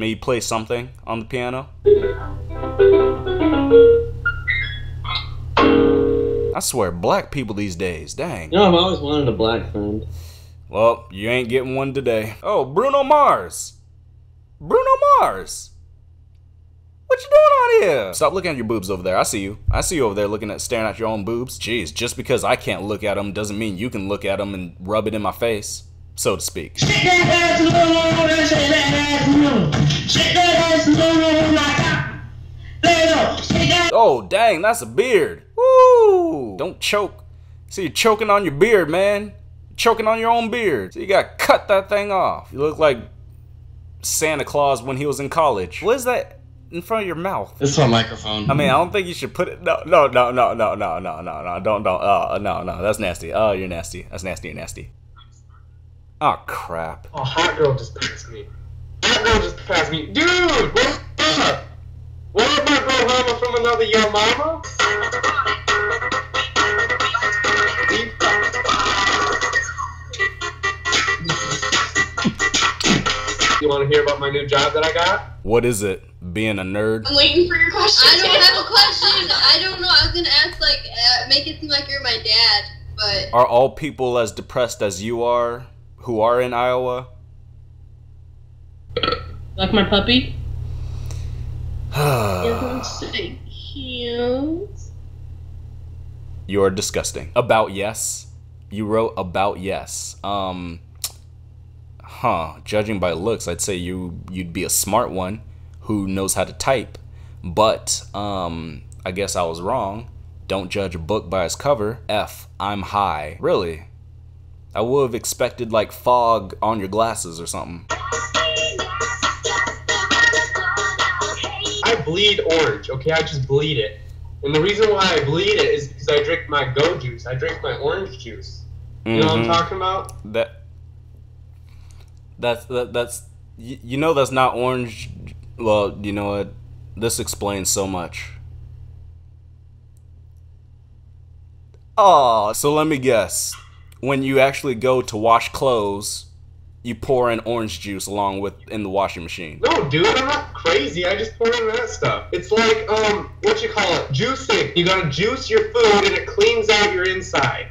May you play something on the piano? I swear, black people these days, dang. You know, I've always wanted a black friend. Well, you ain't getting one today. Oh, Bruno Mars. Bruno Mars. What you doing out here? Stop looking at your boobs over there. I see you. I see you over there looking at staring at your own boobs. Jeez, just because I can't look at them doesn't mean you can look at them and rub it in my face, so to speak. Oh, dang, that's a beard. Woo! Don't choke. See, you're choking on your beard, man. choking on your own beard. So you gotta cut that thing off. You look like Santa Claus when he was in college. What is that in front of your mouth? It's my microphone. I mean, I don't think you should put it. No, no, no, no, no, no, no, no, no. Don't, don't. Oh, no, no. That's nasty. Oh, you're nasty. That's nasty. You're nasty. Oh crap. Oh, hot girl just passed me. Hot girl just passed me. Dude, what's up? What up, my girl mama from another young mama? You want to hear about my new job that I got? What is it? Being a nerd? I'm waiting for your question. I don't have a question. I don't know. I was gonna ask like, uh, make it seem like you're my dad, but Are all people as depressed as you are who are in Iowa? Like my puppy? Isn't so cute. You're disgusting. About yes. You wrote about yes. Um huh, judging by looks, I'd say you you'd be a smart one who knows how to type. But um I guess I was wrong. Don't judge a book by its cover. F, I'm high. Really? I would have expected like fog on your glasses or something. I bleed orange, okay? I just bleed it. And the reason why I bleed it is because I drink my go juice. I drink my orange juice. You know what I'm Mhm. talking about? That that's that, that's you, you know that's not orange. Well, you know what? This explains so much. Oh, so let me guess. When you actually go to wash clothes, you pour in orange juice along with in the washing machine. No, dude, I'm not crazy. I just pour in that stuff. It's like, um, what you call it? Juicing. You gotta juice your food and it cleans out your inside.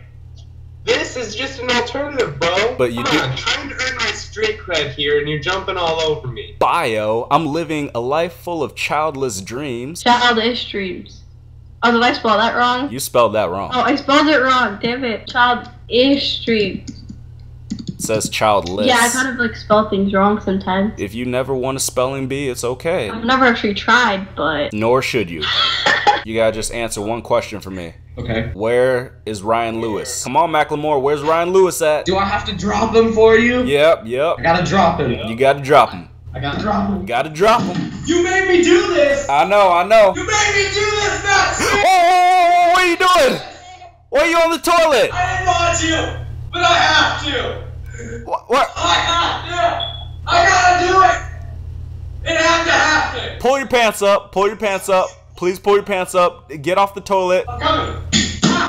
This is just an alternative, bro. But you Come do- on, trying to earn my street cred here, and you're jumping all over me. Bio, I'm living a life full of childless dreams. Childish dreams. Oh, did I spell that wrong? You spelled that wrong. Oh, I spelled it wrong. Damn it. Childish dreams. It says childless. Yeah, I kind of like spell things wrong sometimes. If you never want a spelling bee, it's okay. I've never actually tried, but Nor should you. You gotta just answer one question for me. Okay. Where is Ryan Lewis? Come on, Macklemore. Where's Ryan Lewis at? Do I have to drop him for you? Yep, yep. I gotta drop him. You gotta drop him. I gotta drop him. You gotta drop him. You made me do this! I know, I know. You made me do this, Matt! Whoa, whoa, whoa, what are you doing? Why are you on the toilet? I didn't want you, but I have to! What? what? I have to! I gotta do it! It had to happen! Pull your pants up. Pull your pants up. Please pull your pants up. Get off the toilet. I'm coming! Ah!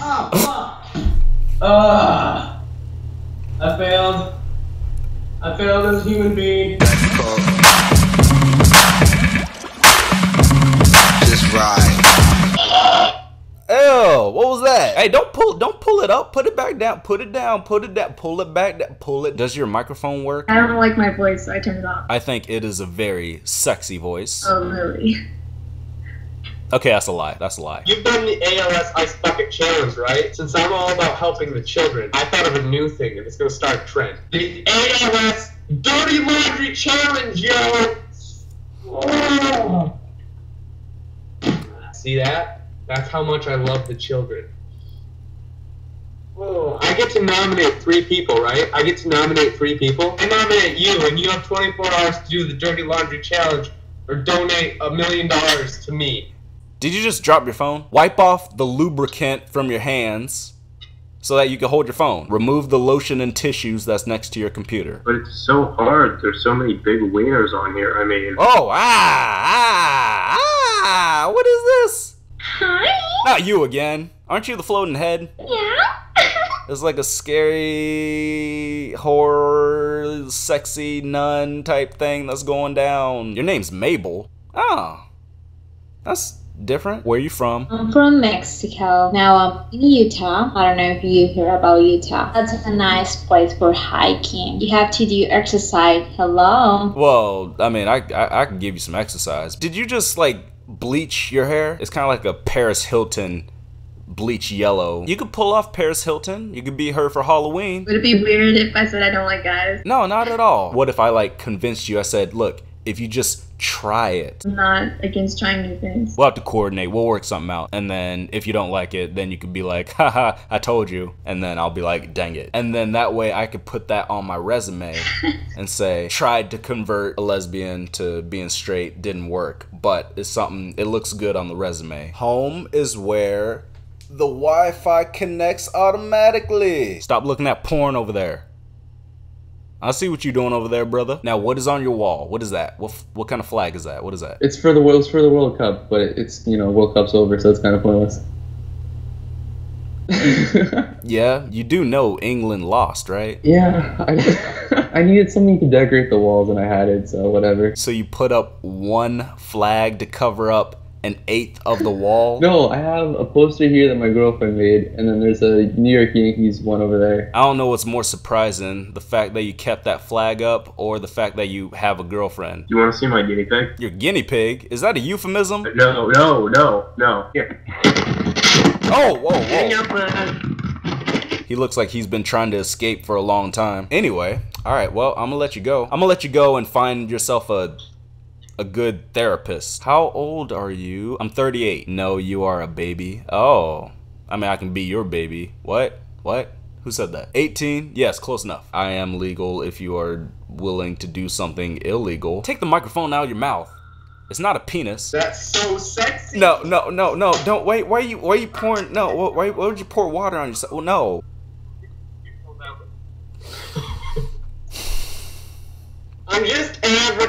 Ah! fuck. Ah! I failed. I failed as a human being. Just ride. Hey, don't pull don't pull it up. Put it back down. Put it down. Put it down. Pull it back down. Pull it. Does your microphone work? I don't like my voice, so I turned it off. I think it is a very sexy voice. Oh, really? Okay, that's a lie. That's a lie. You've done the ALS Ice Bucket Challenge, right? Since I'm all about helping the children, I thought of a new thing, and it's gonna start a trend. The ALS Dirty Laundry Challenge, yo! Oh. See that? That's how much I love the children. Oh, I get to nominate three people, right? I get to nominate three people. I nominate you, and you have 24 hours to do the Dirty Laundry Challenge or donate a million dollars to me. Did you just drop your phone? Wipe off the lubricant from your hands so that you can hold your phone. Remove the lotion and tissues that's next to your computer. But it's so hard. There's so many big wieners on here. I mean, Oh, ah, ah, ah, what is this? Hi. Not you again. Aren't you the floating head? Yeah. It's like a scary horror, sexy nun type thing that's going down. Your name's Mabel. Oh, that's different. Where are you from? I'm from Mexico. Now I'm in Utah. I don't know if you hear about Utah. That's a nice place for hiking. You have to do exercise. Hello. Well, I mean, I, I I can give you some exercise. Did you just like bleach your hair? It's kind of like a Paris Hilton bleach yellow. You could pull off Paris Hilton. You could be her for Halloween. Would it be weird if I said I don't like guys? No, not at all. What if I like convinced you? I said, look, if you just try it. I'm not against trying new things. We'll have to coordinate. We'll work something out. And then if you don't like it, then you could be like, haha, I told you. And then I'll be like, dang it. And then that way I could put that on my resume and say, tried to convert a lesbian to being straight, didn't work. But it's something, it looks good on the resume. Home is where the Wi Fi connects automatically. Stop looking at porn over there. I see what you're doing over there, brother. Now, what is on your wall? What is that? What f- what kind of flag is that? What is that? It's for the World. It's for the World Cup, but it's you know World Cup's over, so it's kind of pointless. Yeah, you do know England lost, right? yeah, I, I needed something to decorate the walls, and I had it, so whatever. So you put up one flag to cover up an eighth of the wall? No, I have a poster here that my girlfriend made, and then there's a New York Yankees one over there. I don't know what's more surprising, the fact that you kept that flag up or the fact that you have a girlfriend. You want to see my guinea pig? Your guinea pig? Is that a euphemism? Uh, no, no, no, no. Here. Oh, whoa, Hang whoa. up. He looks like he's been trying to escape for a long time. Anyway, all right, well, I'm gonna let you go. I'm gonna let you go and find yourself a a good therapist. How old are you? I'm 38. No, you are a baby. Oh, I mean, I can be your baby. What? What? Who said that? 18? Yes, close enough. I am legal if you are willing to do something illegal. Take the microphone out of your mouth. It's not a penis. That's so sexy. No, no, no, no! Don't wait. Why are you? Why are you pouring? No, wh- why? Why would you pour water on yourself? Well, no. I'm just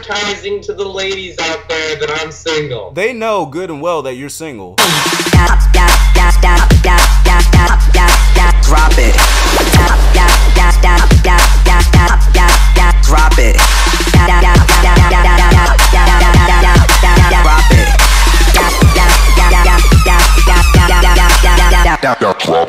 advertising to the ladies out there that I'm single. They know good and well that you're single. Drop it. Drop it. Drop it.